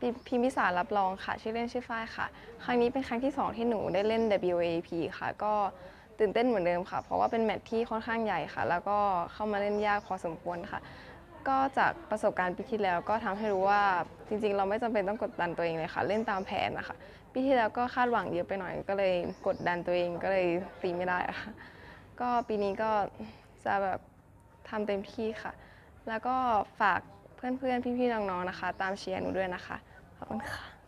พิพิมพิสารรับรองค่ะ ชื่อเล่นชื่อฝ้ายค่ะ ครั้งนี้เป็นครั้งที่ 2 ที่หนูได้เล่น WAP ค่ะ ก็ตื่นเต้นเหมือนเดิมค่ะ เพราะว่าเป็นแมตช์ที่ค่อนข้างใหญ่ค่ะ แล้วก็เข้ามาเล่นยากพอสมควรค่ะ ก็จากประสบการณ์ปีที่แล้วก็ทำให้รู้ว่าจริง ๆ เราไม่จำเป็นต้องกดดันตัวเองเลยค่ะ เล่นตามแผนนะคะปีที่แล้วก็คาดหวังเยอะไปหน่อย ก็เลยกดดันตัวเองก็เลยตีไม่ได้ค่ะ ก็ปีนี้ก็จะแบบทำเต็มที่ค่ะ แล้วก็ฝาก เพื่อนๆ พี่ๆ น้องๆ นะคะ ตามเชียร์หนูด้วยนะคะ ขอบคุณค่ะ